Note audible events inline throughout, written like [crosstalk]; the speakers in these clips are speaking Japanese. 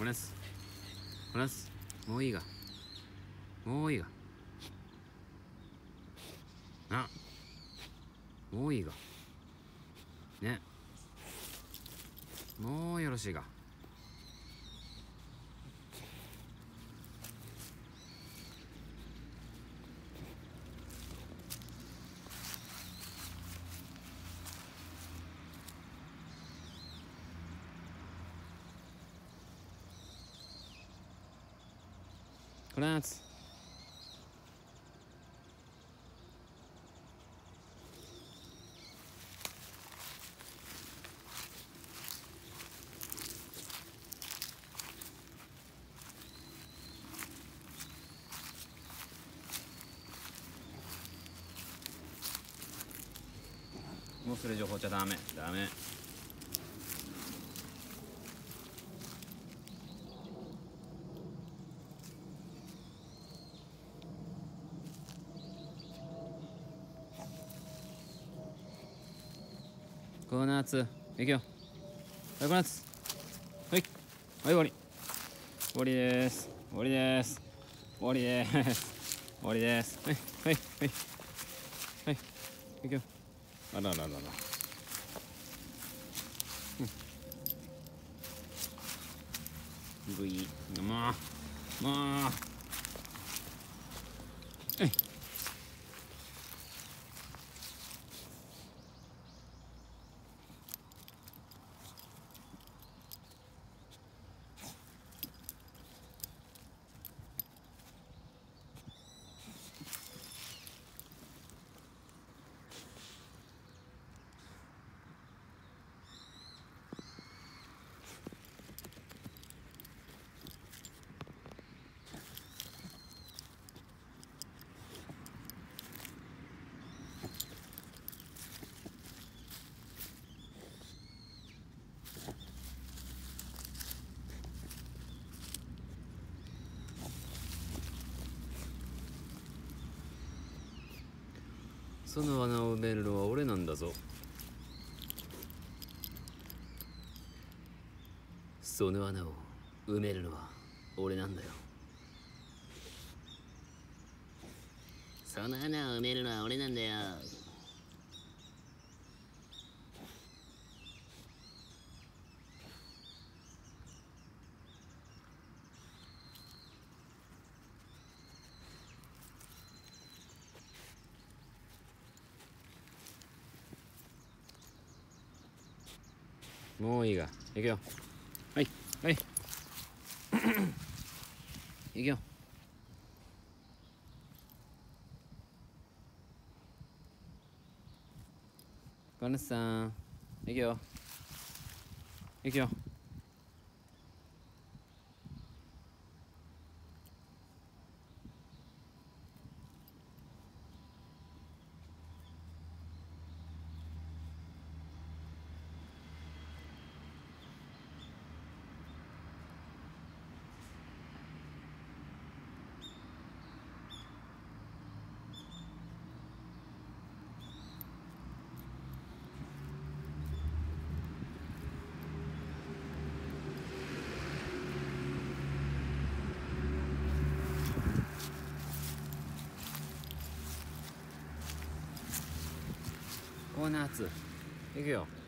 こなす。こなす。もういいが。もういいが。な。もういいが。ね。もうよろしいが。こなつもうそれ以上放っちゃダメダメコナツいくよ。はいコナツはい。はい終わり。終わりです。終わりです。終わりです。終わりです。はい。はい。はい。はい。いくよ。あらららら。うん。ぐいもうもうはいその穴を埋めるのは俺なんだぞ。その穴を埋めるのは俺なんだよ。その穴を埋めるのは俺なんだよ。もういいが。行くよ。はい。はい。[coughs] 行くよ。カヌスさん。行くよ。行くよコーナー2行くよ。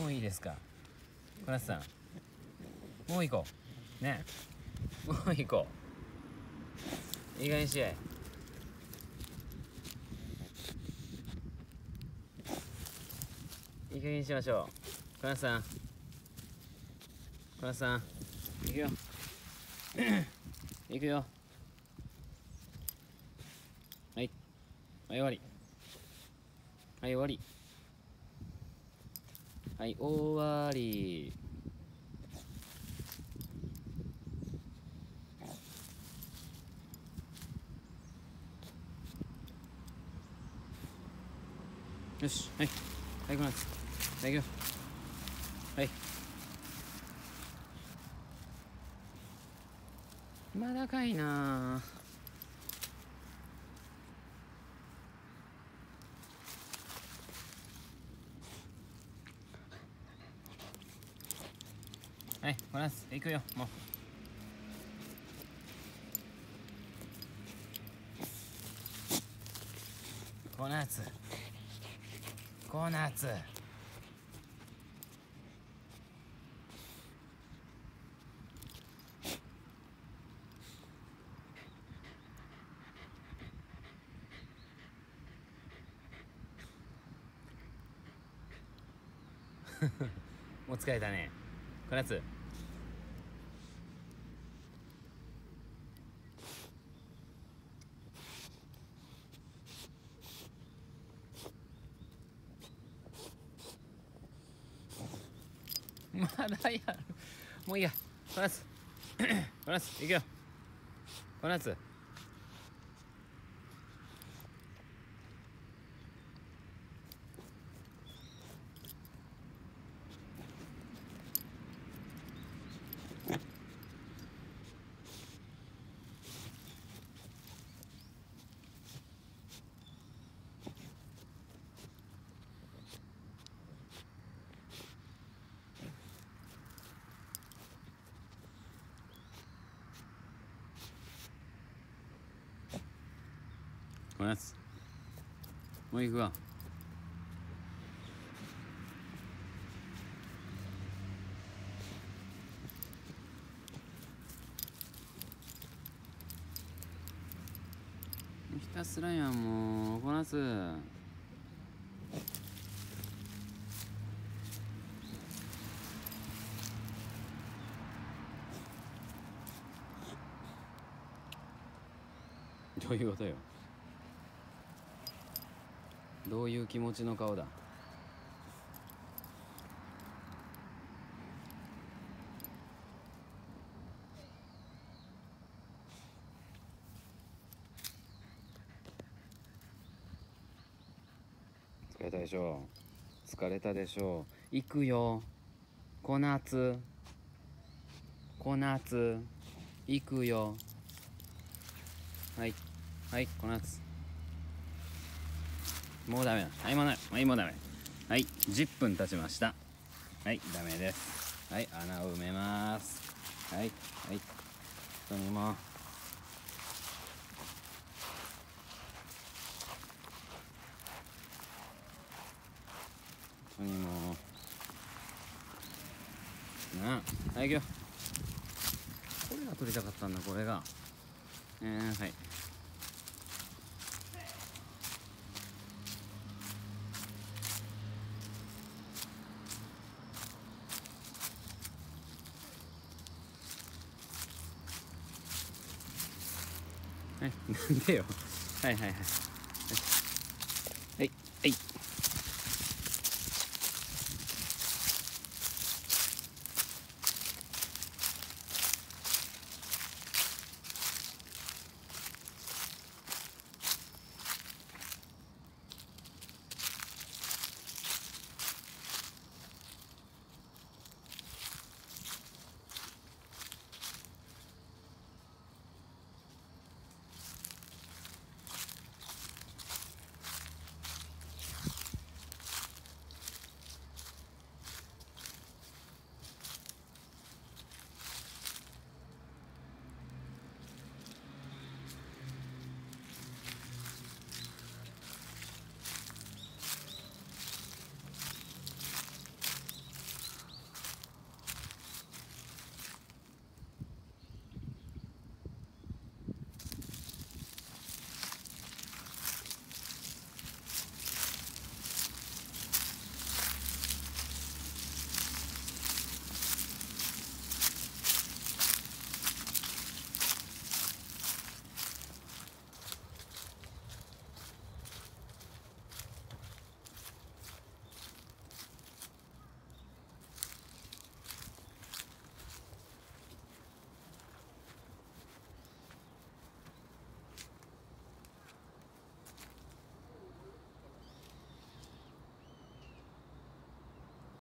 もういいですか？小夏さん。もう行こう。ね。もう行こう。いい加減にしえいい加減にしましょう。小夏さん。小夏さん。行くよ。[coughs] 行くよ。はい。はい終わり。はい終わりはい終わり。よしはいはい行きますはい行くよ。はい。まだかいなこれです。行くよ。もう。コナツコナツもう疲れたね。コナツないやろ。もういいや。こなつ [clears throat] こなついくよ。こなつコナツもう行くわ。ひたすらやんもうコナツどういうことよ。どういう気持ちの顔だ？疲れたでしょ疲れたでしょ行くよ。小夏。小夏。行くよ。はい。はい小夏もうダメだ。はいもうダメ。はいもうダメ。はい10分経ちました。はいダメです。はい穴を埋めます。はいはい。人にも。人にも。なあはい行くよ。これが取りたかったんだこれが。えー、はい。なんでよ。はいはいはい。はい。はい。